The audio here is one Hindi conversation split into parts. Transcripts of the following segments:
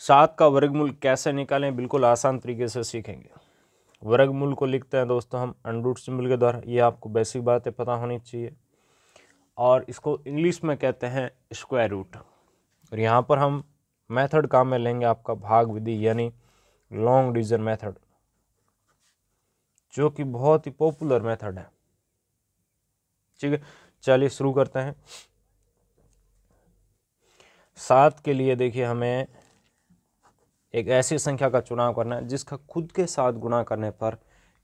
सात का वर्गमूल कैसे निकालें, बिल्कुल आसान तरीके से सीखेंगे। वर्गमूल को लिखते हैं दोस्तों हम अंडरूट सिंबल के द्वारा। ये आपको बेसिक बातें पता होनी चाहिए। और इसको इंग्लिश में कहते हैं स्क्वायर रूट और यहाँ पर हम मेथड काम में लेंगे आपका भाग विधि, यानी लॉन्ग डिवीज़न मेथड जो कि बहुत ही पॉपुलर मेथड है। ठीक है, चलिए शुरू करते हैं। सात के लिए देखिए हमें एक ऐसी संख्या का चुनाव करना है, जिसका खुद के साथ गुणा करने पर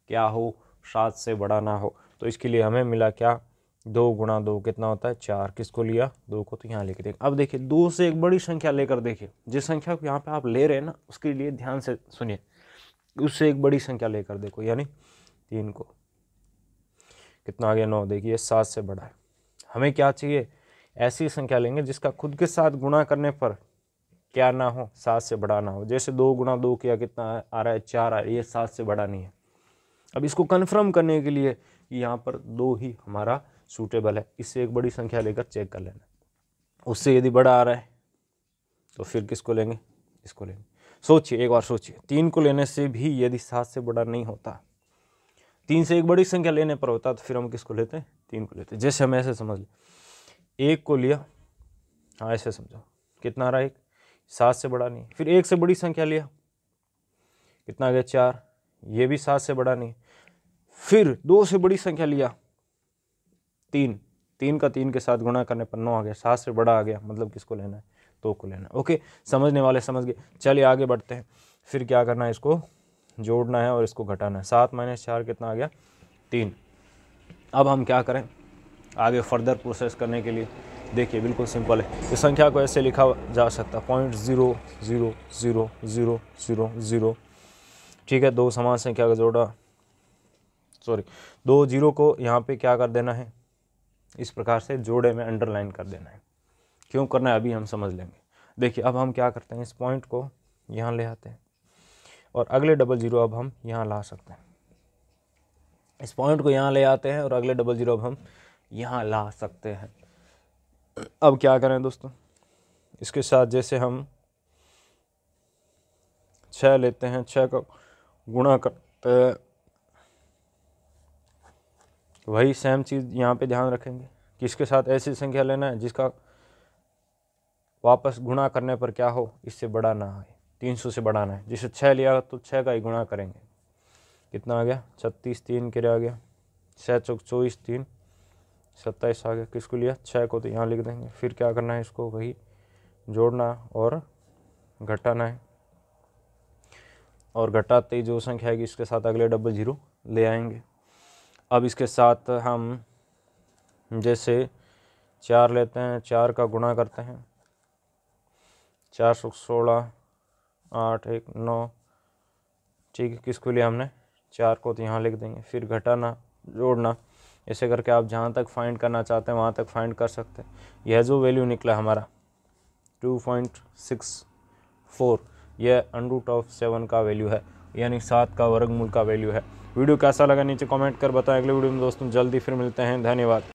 क्या हो, सात से बड़ा ना हो। तो इसके लिए हमें मिला क्या? दो गुणा दो कितना होता है? चार। किसको लिया? दो को। तो यहाँ लेके देखें अब देखिए, दो से एक बड़ी संख्या लेकर देखिए। जिस संख्या को यहाँ पे आप ले रहे हैं ना, उसके लिए ध्यान से सुनिए। उससे एक बड़ी संख्या लेकर देखो, यानी तीन को। कितना आ गया? नौ। देखिए, सात से बड़ा है। हमें क्या चाहिए? ऐसी संख्या लेंगे जिसका खुद के साथ गुणा करने पर क्या ना हो, सात से बड़ा ना हो। जैसे दो गुणा दो किया, कितना आ रहा है? चार आ रहा है ये सात से बड़ा नहीं है। अब इसको कन्फर्म करने के लिए यहाँ पर दो ही हमारा सूटेबल है। इससे एक बड़ी संख्या लेकर चेक कर लेना। उससे यदि बड़ा आ रहा है तो फिर किसको लेंगे? इसको लेंगे। सोचिए, एक बार सोचिए। तीन को लेने से भी यदि सात से बड़ा नहीं होता, तीन से एक बड़ी संख्या लेने पर होता तो फिर हम किसको लेते हैं? तीन को लेते हैं। जैसे हम ऐसे समझ लें। एक को लिया। हाँ ऐसे समझो। कितना रहा एक। सात से बड़ा नहीं। फिर एक से बड़ी संख्या लिया। कितना आ गया? चार। ये भी सात से बड़ा नहीं। फिर दो से बड़ी संख्या लिया। तीन। तीन का तीन के साथ गुणा करने पर नौ आ गया। सात से बड़ा आ गया। मतलब किसको लेना है? दो को लेना है। ओके? समझने वाले, समझ गए। चलिए आगे बढ़ते हैं। फिर क्या करना है इसको? जोड़ना है और इसको घटाना है। सात माइनस चार कितना आ गया? तीन। अब हम क्या करें? आगे फर्दर प्रोसेस करने के लिए। देखिए, बिल्कुल सिंपल है। इस संख्या को ऐसे लिखा जा सकता है point zero zero zero zero zero zero ठीक है, दो समान संख्या का जोड़ा सॉरी दो ज़ीरो को यहाँ पे क्या कर देना है? इस प्रकार से जोड़े में अंडरलाइन कर देना है। क्यों करना है, अभी हम समझ लेंगे। देखिए, अब हम क्या करते हैं, इस पॉइंट को यहाँ ले आते हैं। और अगले डबल ज़ीरो अब हम यहाँ ला सकते हैं। इस पॉइंट को यहाँ ले आते हैं और अगले डबल ज़ीरो अब हम यहाँ ला सकते हैं। अब क्या करें दोस्तों? इसके साथ जैसे हम छः लेते हैं छः का गुणा करते हैं वही सेम चीज़ यहाँ पे ध्यान रखेंगे कि इसके साथ ऐसी संख्या लेना है जिसका वापस गुणा करने पर क्या हो, इससे बड़ा ना आए, तीन सौ से बढ़ाना है जिसे छः लिया तो छः का ही गुणा करेंगे। कितना आ गया? छत्तीस तीन के आ गया। छः चौक चौबीस तीन। सत्ताईस आ गया किसको लिया? छः को तो यहाँ लिख देंगे। फिर क्या करना है इसको? वही जोड़ना और घटाना है। और घटाते ही जो संख्या आएगी, इसके साथ अगले डबल ज़ीरो ले आएँगे। अब इसके साथ हम जैसे चार लेते हैं, चार का गुणा करते हैं। चार सौ सोलह, आठ, एक, नौ, ठीक है, किसको लिया हमने? चार को तो यहाँ लिख देंगे। फिर घटाना, जोड़ना। ऐसे करके आप जहाँ तक फाइंड करना चाहते हैं, वहाँ तक फाइंड कर सकते हैं। यह जो वैल्यू निकला हमारा टू पॉइंट सिक्स फोर यह अनरूट ऑफ़ सेवन का वैल्यू है, यानी सात का वर्गमूल का वैल्यू है। वीडियो कैसा लगा नीचे कमेंट कर बताएँ। अगले वीडियो में दोस्तों जल्दी फिर मिलते हैं। धन्यवाद।